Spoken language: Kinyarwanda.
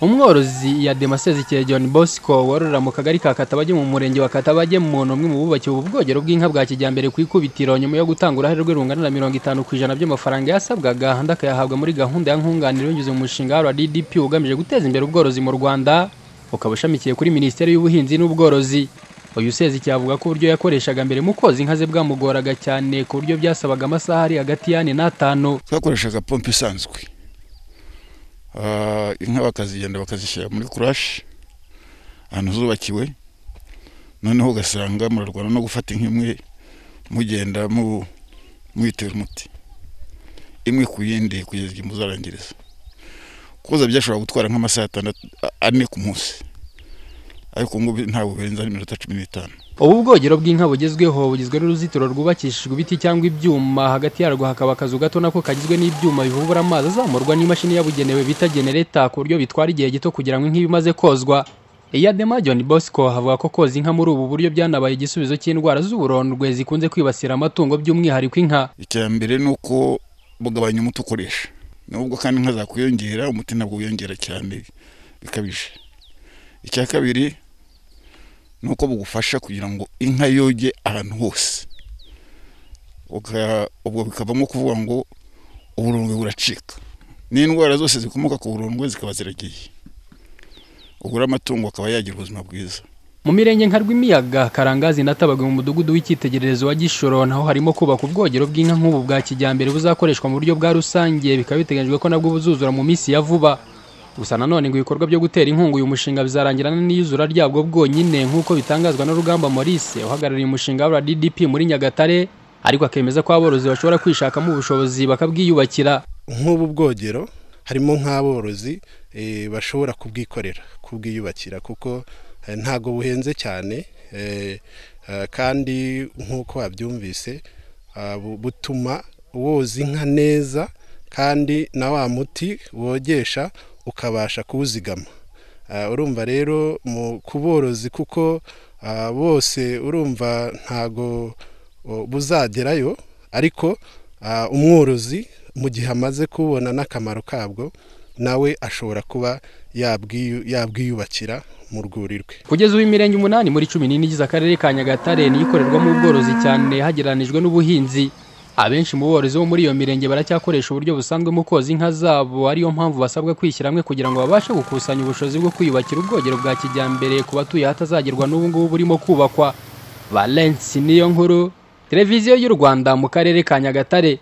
umworozi ya demasezekeye john bosco wororera mu kagari ka katabage mu murenge wa katabage mu umwe mu bubakiwe ubu bwogero bw'inka bwa kijyambere ku ikubitiro. Nyuma yo gutanga uruhare rwe rungana na mirongo itanu ku ijana by'amafaranga yasabwaga andi akayahabwa muri gahunda ya nkunganire binyuze mu mushinga wa rdp ugamije guteza imbere ubworozi mu rwanda ukaba ushamikiye kuri minisiteri y'ubuhinzi n'ubworozi. Uyu usezekeye avuga ko uburyo yakoreshaga mbere mu koza inka ze bwamugoraga cyane ku buryo byasabaga amasaha ari hagati y'ane n'atanu. Twakoreshaga pompe isanzwe. Inka bakazigenda bakazishyira muri kurashi ahantu zubakiwe. Noneho ugasanga murarwana no gufata inka imwe mugenda mu- muyitera umuti. Imwe ku yindi kugeza igihe muzarangiriza. Koza byashobora gutwara nk'amasaha atandatu ane ku munsi. Ariko ubu ngubu ntabwo birenza n'iminota cumi n'itanu. Ubu bwogero bw'inka bugezweho bugizwe n'uruzitiro rwubakishijwe ibiti cyangwa ibyuma hagati yarwo hakaba akazu gato nako kagizwe n'ibyuma bivubura amazi azamurwa n'imashini yabugenewe bita genereta ku buryo bitwara igihe gito kugira ngo inka ibe imaze kozwa. Iyadema john bosco avuga ko koza inka muri ubu buryo byanabaye igisubizo cy'indwara z'uburondwe zikunze kwibasira amatungo by'umwihariko inka. Mbere ni uko bugabanya umuti ukoresha. Nubwo kandi inka zakwiyongera umuti ntabwo wiyongera cyane bikabije. Icya kabiri ni uko bugufasha kugira ngo inka yoge ahantu hose. Ubwo bikavamo kuvuga ngo uburondwe buracika. N'indwara zose zikomoka ku burondwe zikaba ziragiye. Ubwo amatungo akaba yagira ubuzima bwiza. Mu mirenge nka rwimiyaga karangazi na tabagwe mu mudugudu w'icyitegererezo wa gishoro naho harimo kubaka ubwogero bw'inka nk'ubu bwa kijyambere buzakoreshwa mu buryo bwa rusange bikaba biteganyijwe ko nabwo buzuzura mu minsi ya vuba. Gusa nanone ngo ibikorwa byo gutera inkunga uyu mushinga bizarangirana n'iyuzura ryabwo bwonyine nk'uko bitangazwa n'urugamba maurice uhagarariye umushinga wa rdp muri nyagatare ariko akemeza ko aborozi bashobora kwishakamo ubushobozi bakabwiyubakira. Nk'ubu bwogero harimo nk'aborozi eh, bashobora kubwikorera kubwiyubakira kuko eh, ntago buhenze cyane eh, kandi nk'uko wabyumvise ah, bu- butuma woza inka neza kandi na wa muti wogesha ukabasha kuwuzigama. Ah, urumva rero ku borozi kuko ah, bose urumva ntago buzagerayo ariko ah, umworozi mu gihe amaze kubona n'akamaro kabwo nawe ashobora kuba yabwiyu- yabwiyubakira mu rwuri rwe. Kugeza ubu imirenge umunani muri cumi n'ine igize akarere ka nyagatare niyo ikorerwamo ubworozi cyane hagereranijwe n'ubuhinzi. Abenshi mu borozi bo muri iyo mirenge baracyakoresha uburyo busanzwe mu koza inka zabo ariyo mpamvu basabwa kwishyira hamwe kugira ngo babashe gukusanya ubushobozi bwo kwiyubakira ubwogero bwa kijyambere ku batuye ahatazagerwa n'ubu ngubu burimo kubakwa. Valensi niyo nkuru televiziyo y'u rwanda mu karere ka nyagatare.